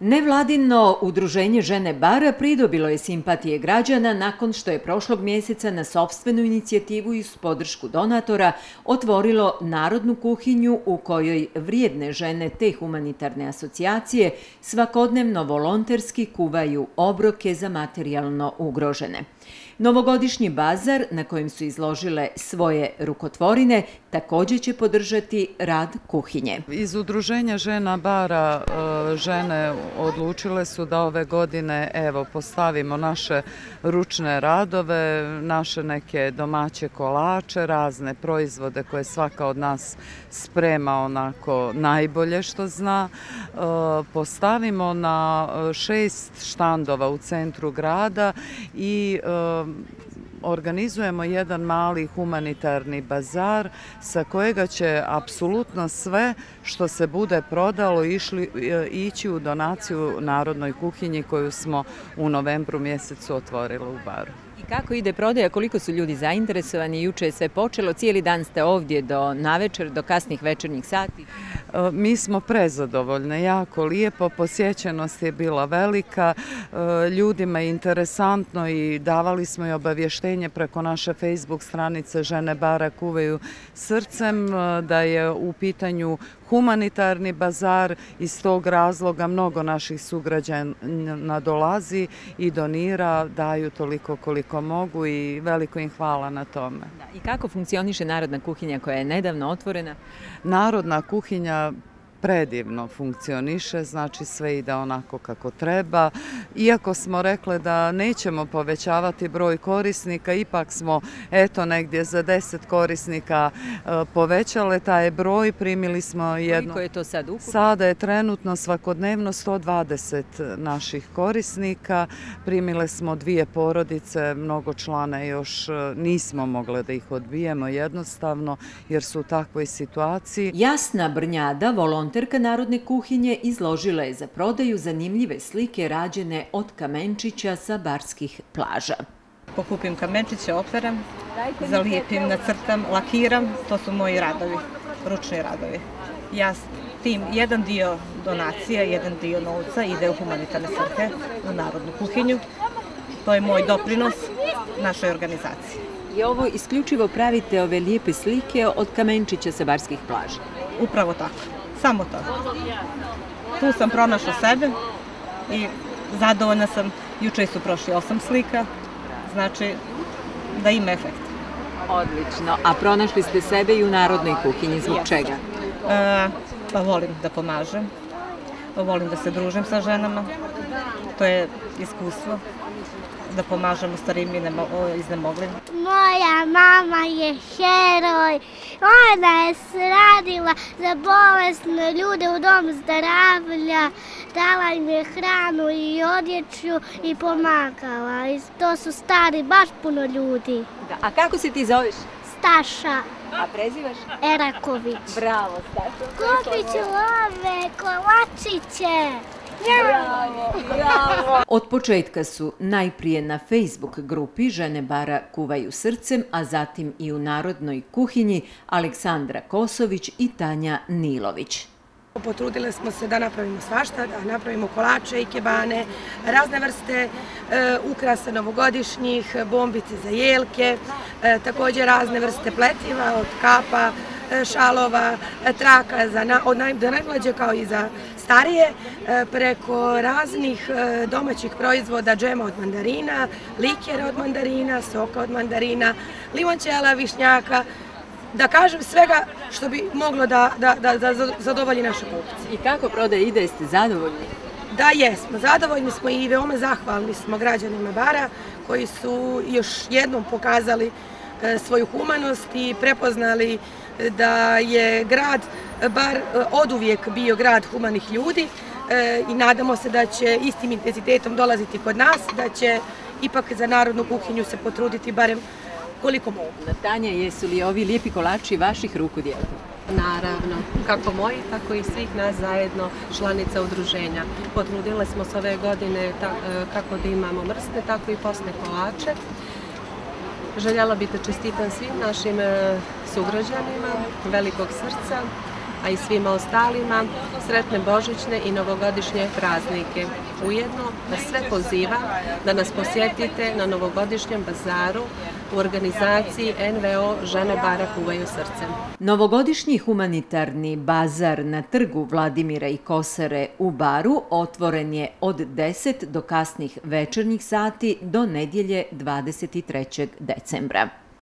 Nevladino udruženje žene Bara pridobilo je simpatije građana nakon što je prošlog mjeseca na sobstvenu inicijativu i s podršku donatora otvorilo narodnu kuhinju u kojoj vrijedne žene te humanitarne asocijacije svakodnevno volonterski kuvaju obroke za materijalno ugrožene. Novogodišnji bazar na kojem su izložile svoje rukotvorine također će podržati rad kuhinje. Iz udruženja žena bara e, žene odlučile su da ove godine evo postavimo naše ručne radove, naše neke domaće kolače, razne proizvode koje svaka od nas sprema onako najbolje što zna. E, postavimo na šest štandova u centru grada i e, organizujemo jedan mali humanitarni bazar sa kojega će apsolutno sve što se bude prodalo išli, e, ići u donaciju Narodnoj kuhinji koju smo u novembru mjesecu otvorili u baru. Kako ide prodaja, koliko su ljudi zainteresovani, juče je sve počelo, cijeli dan ste ovdje do navečer, do kasnih večernjih sati? E, mi smo prezadovoljne, jako lijepo, posjećenost je bila velika, e, ljudima je interesantno i davali smo i obavještenje preko naše Facebook stranice Žene bara kuveju srcem e, da je u pitanju humanitarni bazar. Iz tog razloga mnogo naših sugrađana dolazi i donira, daju toliko koliko mogu i veliko im hvala na tome. I kako funkcioniše Narodna kuhinja koja je nedavno otvorena? Narodna kuhinja predivno funkcioniše, znači sve ide onako kako treba. Iako smo rekli da nećemo povećavati broj korisnika, ipak smo eto negdje za deset korisnika e, povećale taj broj, primili smo jedno... Koliko je to sad ukupno? Sada je trenutno svakodnevno 120 naših korisnika, primile smo dvije porodice, mnogo člana još e, nismo mogle da ih odbijemo jednostavno, jer su u takvoj situaciji. Jasna Brnjada, volontarna, volonterka Narodne kuhinje izložila je za prodaju zanimljive slike rađene od kamenčića sa barskih plaža. Pokupim kamenčiće, operam, zalijepim, nacrtam, lakiram, to su moji radovi, ručni radovi. Ja tim jedan dio donacija, jedan dio novca ide u humanitarne srke, u Narodnu kuhinju. To je moj doprinos našoj organizaciji. I ovo isključivo pravite ove lijepe slike od kamenčića sa barskih plaža? Upravo tako. Samo to. Tu sam pronašla sebe i zadovoljna sam. Juče su prošli osam slika, znači da ima efekt. Odlično. A pronašli ste sebe i u narodnoj kuhinji, zbog čega? E, pa volim da pomažem. Volim da se družim sa ženama. To je iskustvo da pomažemo starim i iznemoglim. Moja mama je heroj. Ona je sradila za bolesne ljude u dom zdravlja. Dala im je hranu i odjeću i pomagala. I to su stari, baš puno ljudi. Da. A kako se ti zoveš? Staša. A prezivaš? Eraković. Bravo, Staša. Kupiću ove kolačiće. Bravo, bravo. Od početka su najprije na Facebook grupi Žene bara kuvaju srcem, a zatim i u Narodnoj kuhinji Aleksandra Kosović i Tanja Nilović. Potrudile smo se da napravimo svašta, da napravimo kolače i kebane, razne vrste e, ukrasa novogodišnjih, bombice za jelke, e, također razne vrste pletiva od kapa, e, šalova, e, traka za na, od naj, najmlađe kao i za starije, e, preko raznih e, domaćih proizvoda, džema od mandarina, likera od mandarina, soka od mandarina, limončela, višnjaka, da kažem svega što bi moglo da, da, da, da zadovolji naše kupce. I kako prodaje ide, jeste zadovoljni? Da, jesmo. Zadovoljni smo i veoma zahvalni smo građanima Bara koji su još jednom pokazali e, svoju humanost i prepoznali da je grad bar e, od uvijek bio grad humanih ljudi e, i nadamo se da će istim intenzitetom dolaziti kod nas, da će ipak za narodnu kuhinju se potruditi barem koliko mogu. Natanja, jesu li ovi lijepi kolači vaših ruku dijela? Naravno, kako moji, tako i svih nas zajedno članica udruženja. Potrudile smo se ove godine kako da imamo mrste, tako i posne kolače. Željela bih da čestitam svim našim sugrađanima, velikog srca a i svima ostalima sretne božićne i novogodišnje praznike. Ujedno vas sve pozivam da nas posjetite na novogodišnjem bazaru u organizaciji NVO Žene bara kuvaju srcem. Novogodišnji humanitarni bazar na trgu Vladimira i Kosare u Baru otvoren je od 10 do kasnih večernjih sati do nedjelje 23. decembra.